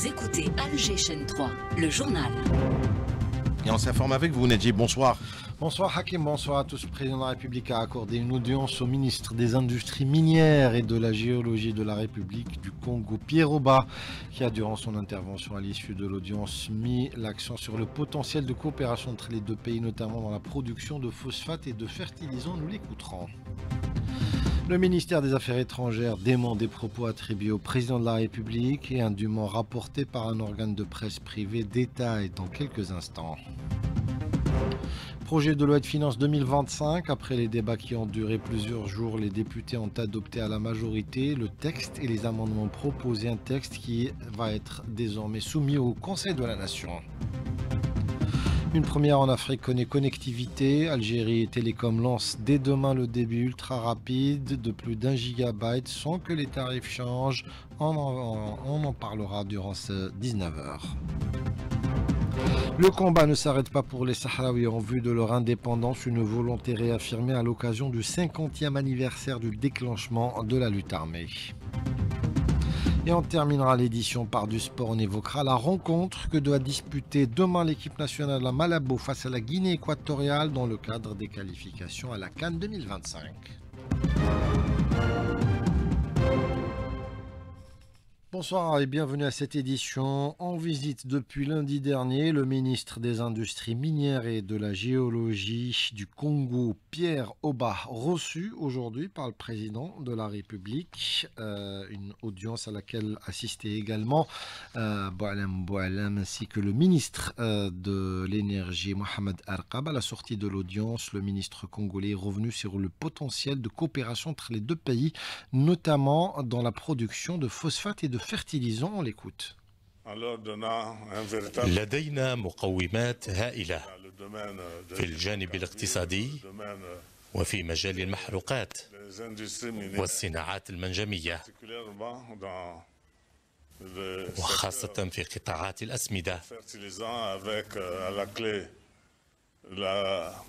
Vous écoutez Alger Chaîne 3, le journal. Et on s'informe avec vous, Nedji. Bonsoir. Bonsoir Hakim, bonsoir à tous. Le président de la République a accordé une audience au ministre des Industries minières et de la géologie de la République du Congo, Pierre Oba, qui a durant son intervention à l'issue de l'audience mis l'accent sur le potentiel de coopération entre les deux pays, notamment dans la production de phosphate et de fertilisants. Nous l'écouterons. Le ministère des Affaires étrangères dément des propos attribués au président de la République et indûment rapportés par un organe de presse privé détaille dans quelques instants. Projet de loi de finances 2025. Après les débats qui ont duré plusieurs jours, les députés ont adopté à la majorité le texte et les amendements proposés. Un texte qui va être désormais soumis au Conseil de la Nation. Une première en Afrique connaît connectivité. Algérie et Télécom lancent dès demain le début ultra rapide de plus d'un gigabyte sans que les tarifs changent. On en, on en parlera durant ce 19h. Le combat ne s'arrête pas pour les Sahraouis en vue de leur indépendance, une volonté réaffirmée à l'occasion du 50e anniversaire du déclenchement de la lutte armée. Et on terminera l'édition par du sport. On évoquera la rencontre que doit disputer demain l'équipe nationale à Malabo face à la Guinée équatoriale dans le cadre des qualifications à la Cannes 2025. Bonsoir et bienvenue à cette édition. En visite depuis lundi dernier, le ministre des Industries minières et de la géologie du Congo, Pierre Oba, reçu aujourd'hui par le président de la République. Euh, une audience à laquelle assistait également euh, Boalem Boalem ainsi que le ministre euh, de l'énergie, Mohamed Arqab. À la sortie de l'audience, le ministre congolais est revenu sur le potentiel de coopération entre les deux pays, notamment dans la production de phosphate et de fertilisants. On l'écoute. لدينا مقومات هائلة في الجانب الاقتصادي وفي مجال المحروقات والصناعات المنجمية وخاصة في قطاعات الأسمدة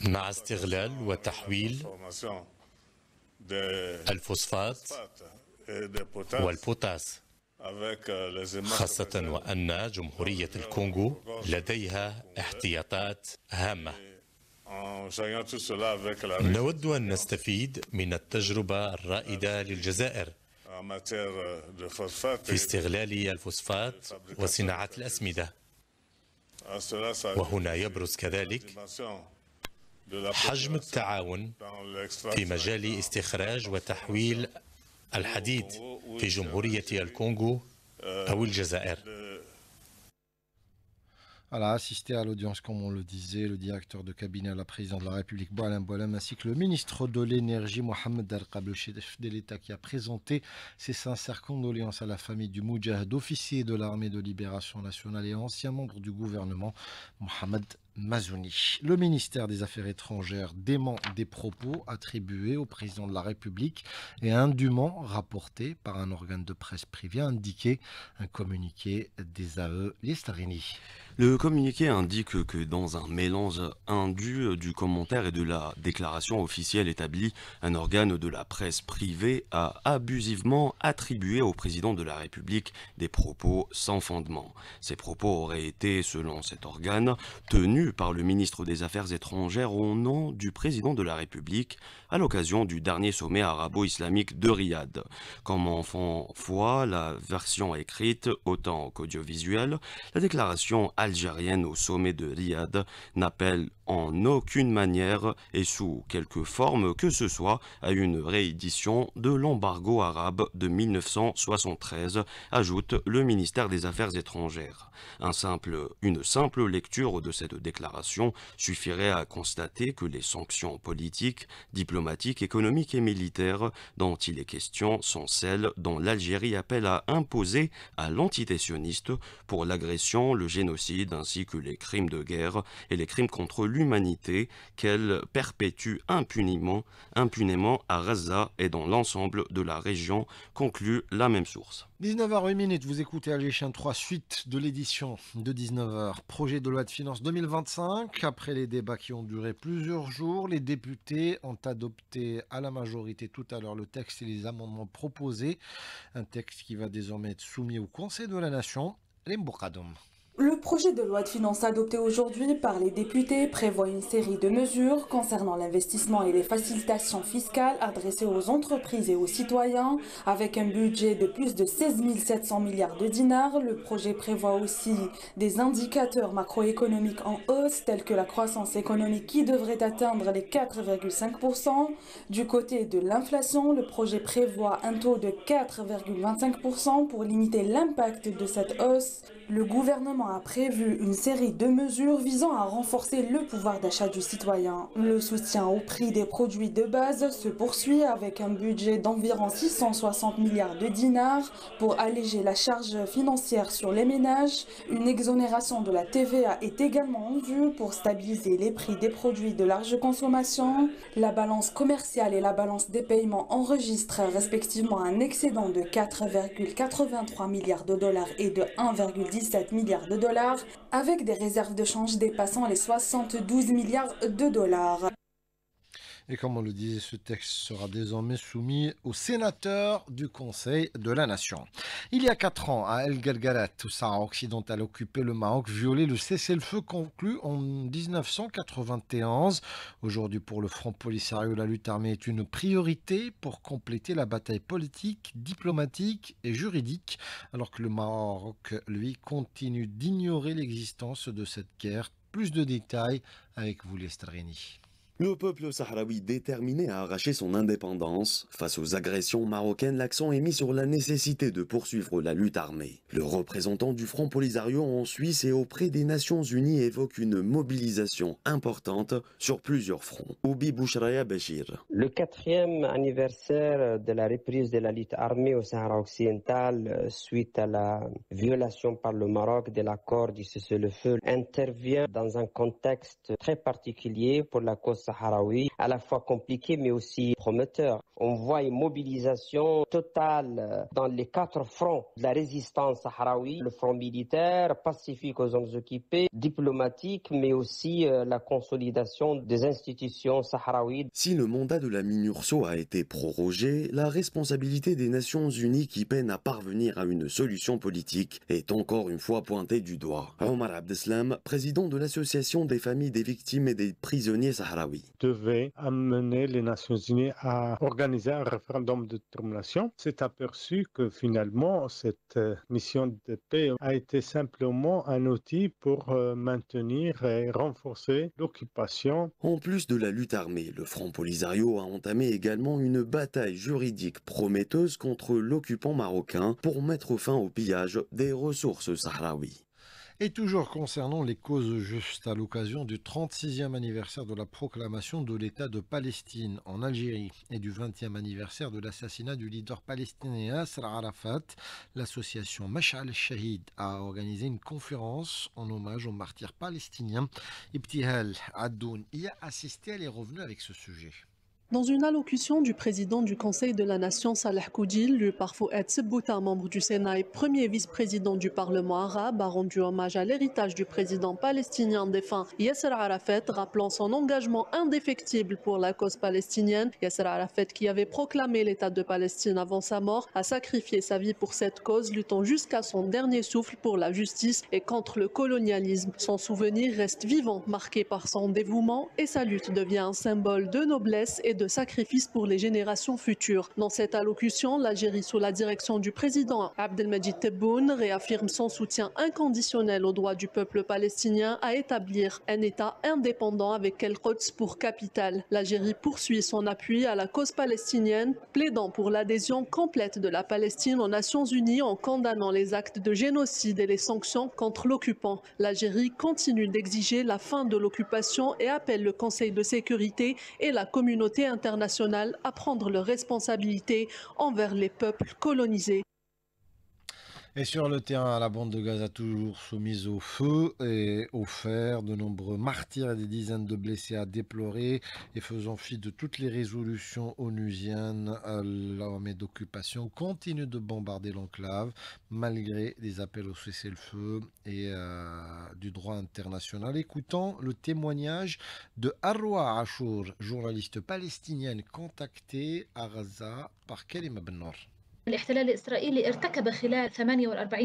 مع استغلال وتحويل الفوسفات والبوتاس خاصة وأن جمهورية الكونغو لديها احتياطات هامة. نود أن نستفيد من التجربة الرائدة للجزائر في استغلال الفوسفات وصناعة الأسمدة. وهنا يبرز كذلك حجم التعاون في مجال استخراج وتحويل الحديد. في جمهورية الكونغو أو الجزائر Voilà, assisté à l'audience, comme on le disait, le directeur de cabinet à la présidente de la République, Boalem Boalem, ainsi que le ministre de l'Énergie, Mohamed Darqab, le chef de l'État, qui a présenté ses sincères condoléances à la famille du Moujahid, officier de l'armée de libération nationale et ancien membre du gouvernement, Mohamed le ministère des Affaires étrangères dément des propos attribués au président de la République et indûment rapportés par un organe de presse privé, indiqué un communiqué des AE Liestarini. Le communiqué indique que dans un mélange indu du commentaire et de la déclaration officielle établie, un organe de la presse privée a abusivement attribué au président de la République des propos sans fondement. Ces propos auraient été, selon cet organe, tenus par le ministre des Affaires étrangères au nom du président de la République à l'occasion du dernier sommet arabo-islamique de Riyad. Comme en font foi la version écrite autant qu'audiovisuelle, la déclaration algérienne au sommet de Riyad n'appelle en aucune manière et sous quelque forme que ce soit à une réédition de l'embargo arabe de 1973, ajoute le ministère des Affaires étrangères. Un simple, une simple lecture de cette déclaration suffirait à constater que les sanctions politiques, diplomatiques, économiques et militaires dont il est question sont celles dont l'Algérie appelle à imposer à l'entité pour l'agression, le génocide ainsi que les crimes de guerre et les crimes contre l'humanité qu'elle perpétue impunément, impunément à Gaza et dans l'ensemble de la région, conclut la même source. 19h08 vous écoutez Algéchien 3, suite de l'édition de 19h. Projet de loi de finances 2025. Après les débats qui ont duré plusieurs jours, les députés ont adopté à la majorité tout à l'heure le texte et les amendements proposés. Un texte qui va désormais être soumis au Conseil de la Nation. Kadoum. Le projet de loi de finances adopté aujourd'hui par les députés prévoit une série de mesures concernant l'investissement et les facilitations fiscales adressées aux entreprises et aux citoyens. Avec un budget de plus de 16 700 milliards de dinars, le projet prévoit aussi des indicateurs macroéconomiques en hausse tels que la croissance économique qui devrait atteindre les 4,5%. Du côté de l'inflation, le projet prévoit un taux de 4,25% pour limiter l'impact de cette hausse. Le gouvernement a prévu une série de mesures visant à renforcer le pouvoir d'achat du citoyen. Le soutien au prix des produits de base se poursuit avec un budget d'environ 660 milliards de dinars pour alléger la charge financière sur les ménages. Une exonération de la TVA est également en vue pour stabiliser les prix des produits de large consommation. La balance commerciale et la balance des paiements enregistrent respectivement un excédent de 4,83 milliards de dollars et de 1,10 17 milliards de dollars, avec des réserves de change dépassant les 72 milliards de dollars. Et comme on le disait, ce texte sera désormais soumis aux sénateurs du Conseil de la Nation. Il y a quatre ans, à El Galgalat, au Sahara occidental occupé, le Maroc violé le cessez-le-feu conclu en 1991. Aujourd'hui, pour le Front Polisario, la lutte armée est une priorité pour compléter la bataille politique, diplomatique et juridique, alors que le Maroc, lui, continue d'ignorer l'existence de cette guerre. Plus de détails avec vous, Lestrini. Le peuple sahraoui déterminé à arracher son indépendance, face aux agressions marocaines, l'accent est mis sur la nécessité de poursuivre la lutte armée. Le représentant du Front Polisario en Suisse et auprès des Nations Unies évoque une mobilisation importante sur plusieurs fronts. Oubi Bouchraya Bachir. Le quatrième anniversaire de la reprise de la lutte armée au Sahara occidental euh, suite à la violation par le Maroc de l'accord du cessez-le-feu intervient dans un contexte très particulier pour la cause sahraoui, à la fois compliqué mais aussi prometteur. On voit une mobilisation totale euh, dans les quatre fronts de la résistance sahraoui, le front militaire, pacifique aux zones occupées, diplomatique, mais aussi euh, la consolidation des institutions sahraouides. Si le mandat de la MINURSO a été prorogé, la responsabilité des Nations Unies qui peinent à parvenir à une solution politique est encore une fois pointée du doigt. Omar Abdeslam, président de l'Association des familles des victimes et des prisonniers sahraouis devait amener les Nations Unies à organiser un référendum de détermination. C'est aperçu que finalement, cette euh, mission de paix a été simplement un outil pour euh, maintenir et renforcer l'occupation. En plus de la lutte armée, le Front Polisario a entamé également une bataille juridique prometteuse contre l'occupant marocain pour mettre fin au pillage des ressources sahraouis. Et toujours concernant les causes justes, à l'occasion du 36e anniversaire de la proclamation de l'État de Palestine en Algérie et du 20e anniversaire de l'assassinat du leader palestinien Yasser Arafat, l'association Mash'al Shahid a organisé une conférence en hommage aux martyrs palestiniens. Ibtihal Addoun y a assisté, elle est revenue avec ce sujet. Dans une allocution du président du Conseil de la Nation, Salah Koudil, le Parfouet Sebouta, membre du Sénat et premier vice-président du Parlement arabe, a rendu hommage à l'héritage du président palestinien défunt Yasser Arafat, rappelant son engagement indéfectible pour la cause palestinienne. Yasser Arafat, qui avait proclamé l'État de Palestine avant sa mort, a sacrifié sa vie pour cette cause, luttant jusqu'à son dernier souffle pour la justice et contre le colonialisme. Son souvenir reste vivant, marqué par son dévouement et sa lutte devient un symbole de noblesse et de sacrifice pour les générations futures. Dans cette allocution, l'Algérie, sous la direction du président Abdelmajid Tebboune, réaffirme son soutien inconditionnel aux droits du peuple palestinien à établir un État indépendant avec El Quds pour capitale. L'Algérie poursuit son appui à la cause palestinienne, plaidant pour l'adhésion complète de la Palestine aux Nations Unies en condamnant les actes de génocide et les sanctions contre l'occupant. L'Algérie continue d'exiger la fin de l'occupation et appelle le Conseil de sécurité et la communauté internationale à prendre leurs responsabilités envers les peuples colonisés. Et sur le terrain, la bande de Gaza toujours soumise au feu et au fer, de nombreux martyrs et des dizaines de blessés à déplorer et faisant fi de toutes les résolutions onusiennes, l'armée d'occupation continue de bombarder l'enclave malgré des appels au cessez-le-feu et euh, du droit international. Écoutons le témoignage de Arwa Achour, journaliste palestinienne contactée à Gaza par Kerim Benor.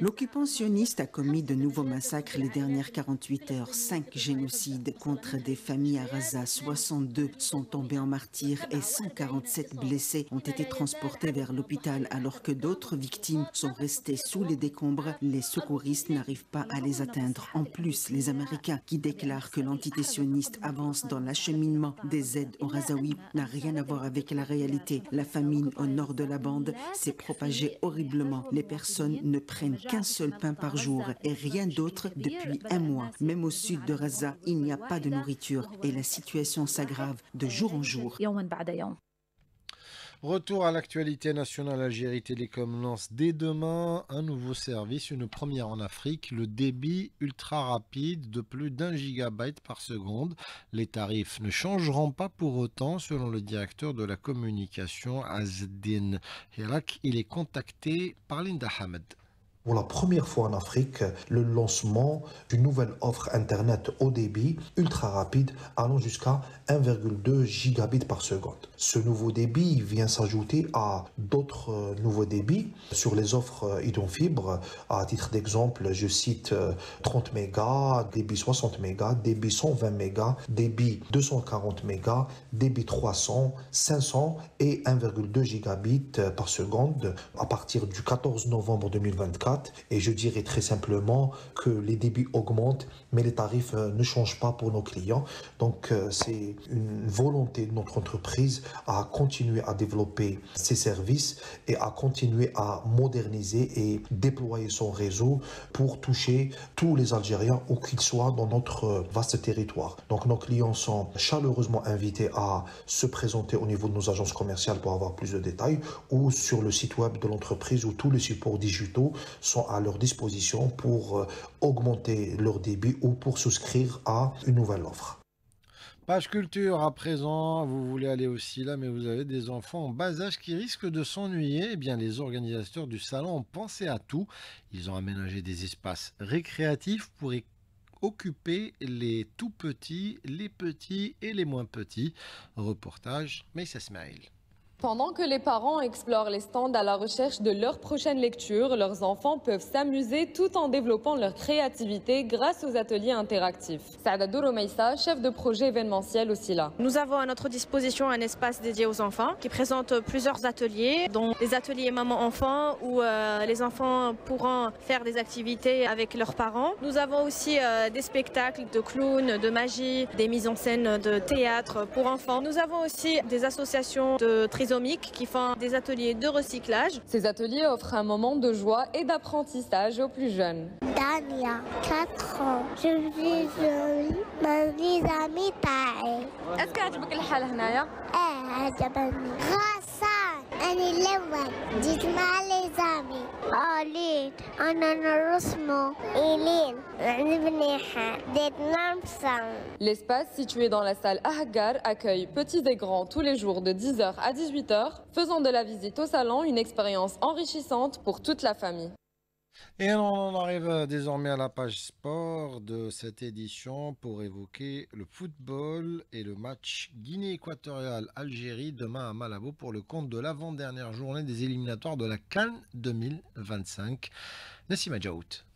L'occupant sioniste a commis de nouveaux massacres les dernières 48 heures. Cinq génocides contre des familles à Raza. 62 sont tombés en martyrs et 147 blessés ont été transportés vers l'hôpital alors que d'autres victimes sont restées sous les décombres. Les secouristes n'arrivent pas à les atteindre. En plus, les Américains qui déclarent que l'entité sioniste avance dans l'acheminement des aides aux Razaouis n'a rien à voir avec la réalité. La famine au nord de la bande s'est propagée horriblement. Les personnes ne prennent qu'un seul pain par jour et rien d'autre depuis un mois. Même au sud de Raza, il n'y a pas de nourriture et la situation s'aggrave de jour en jour. Retour à l'actualité nationale Algérie Télécom lance dès demain un nouveau service, une première en Afrique, le débit ultra rapide de plus d'un gigabyte par seconde. Les tarifs ne changeront pas pour autant selon le directeur de la communication Azdin Hirak. Il est contacté par Linda Hamed pour la première fois en Afrique le lancement d'une nouvelle offre Internet haut débit ultra rapide allant jusqu'à 1,2 gigabits par seconde. Ce nouveau débit vient s'ajouter à d'autres euh, nouveaux débits sur les offres euh, Idon Fibre. À titre d'exemple, je cite 30 euh, mégas, débit 60 mégas, débit 120 mégas, débit 240 mégas, débit 300, 500 et 1,2 gigabits par seconde à partir du 14 novembre 2024 et je dirais très simplement que les débits augmentent, mais les tarifs euh, ne changent pas pour nos clients. Donc euh, c'est une volonté de notre entreprise à continuer à développer ses services et à continuer à moderniser et déployer son réseau pour toucher tous les Algériens où qu'ils soient dans notre euh, vaste territoire. Donc nos clients sont chaleureusement invités à se présenter au niveau de nos agences commerciales pour avoir plus de détails ou sur le site web de l'entreprise où tous les supports digitaux sont à leur disposition pour euh, augmenter leur débit ou pour souscrire à une nouvelle offre. Page culture à présent, vous voulez aller aussi là, mais vous avez des enfants en bas âge qui risquent de s'ennuyer. Eh bien, les organisateurs du salon ont pensé à tout. Ils ont aménagé des espaces récréatifs pour occuper les tout petits, les petits et les moins petits. Reportage, Maïssa Smail. Pendant que les parents explorent les stands à la recherche de leur prochaine lecture, leurs enfants peuvent s'amuser tout en développant leur créativité grâce aux ateliers interactifs. Saada Douroumeissa, chef de projet événementiel aussi là. Nous avons à notre disposition un espace dédié aux enfants qui présente plusieurs ateliers, dont les ateliers maman-enfant où euh, les enfants pourront faire des activités avec leurs parents. Nous avons aussi euh, des spectacles de clowns, de magie, des mises en scène de théâtre pour enfants. Nous avons aussi des associations de trisomiques qui font des ateliers de recyclage. Ces ateliers offrent un moment de joie et d'apprentissage aux plus jeunes. Dania, 4 ans. Je vis mes amis taille. Est-ce que tu as eh, Grâce à L'espace situé dans la salle Ahgar accueille petits et grands tous les jours de 10h à 18h, faisant de la visite au salon une expérience enrichissante pour toute la famille. Et on arrive désormais à la page sport de cette édition pour évoquer le football et le match Guinée équatoriale-Algérie demain à Malabo pour le compte de l'avant-dernière journée des éliminatoires de la Cannes 2025. Nassima Djaout.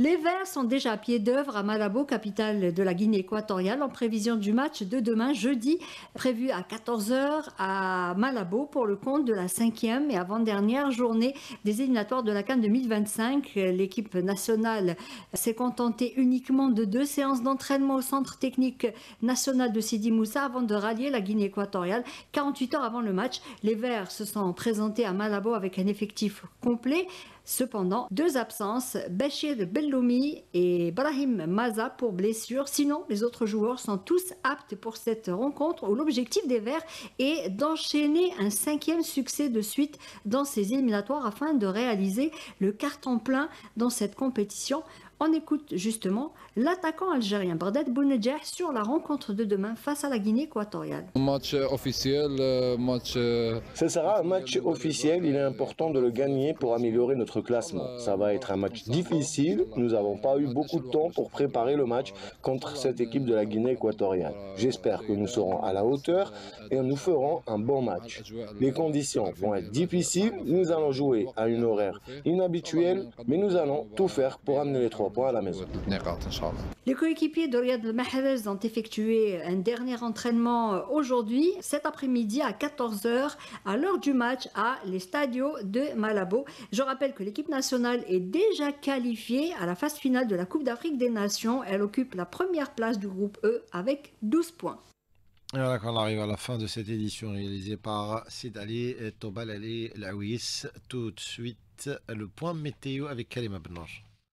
Les Verts sont déjà à pied d'œuvre à Malabo, capitale de la Guinée équatoriale, en prévision du match de demain, jeudi, prévu à 14h à Malabo pour le compte de la cinquième et avant-dernière journée des éliminatoires de la Cannes 2025. L'équipe nationale s'est contentée uniquement de deux séances d'entraînement au centre technique national de Sidi Moussa avant de rallier la Guinée équatoriale. 48 heures avant le match, les Verts se sont présentés à Malabo avec un effectif complet. Cependant, deux absences, Bachir Belloumi et Brahim Maza pour blessure. Sinon, les autres joueurs sont tous aptes pour cette rencontre où l'objectif des Verts est d'enchaîner un cinquième succès de suite dans ces éliminatoires afin de réaliser le carton plein dans cette compétition On écoute justement l'attaquant algérien Bardet Bounedjah sur la rencontre de demain face à la Guinée équatoriale. Match officiel, euh, match. Euh, Ce sera un match officiel. Il est important de le gagner pour améliorer notre classement. Ça va être un match difficile. Nous n'avons pas eu beaucoup de temps pour préparer le match contre cette équipe de la Guinée équatoriale. J'espère que nous serons à la hauteur et nous ferons un bon match. Les conditions vont être difficiles. Nous allons jouer à une horaire inhabituelle, mais nous allons tout faire pour amener les trois points à la maison. Les coéquipiers de Riyad Mahrez ont effectué un dernier entraînement aujourd'hui, cet après-midi à 14h, à l'heure du match à l'Estadio de Malabo. Je rappelle que l'équipe nationale est déjà qualifiée à la phase finale de la Coupe d'Afrique des Nations. Elle occupe la première place du groupe E avec 12 points. Et voilà qu'on arrive à la fin de cette édition réalisée par Sidali et Tobal Ali Laouis. Tout de suite, le point météo avec Benange.